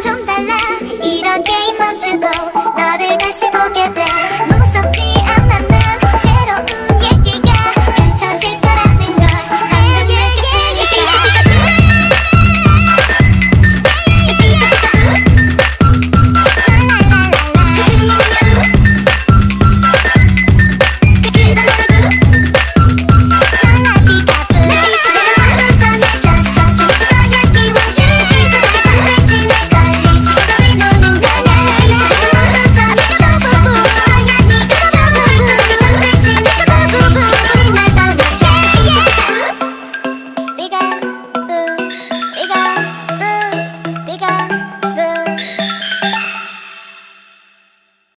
좀 달라. 이런 게임 멈추고 너를 다시 보게 돼.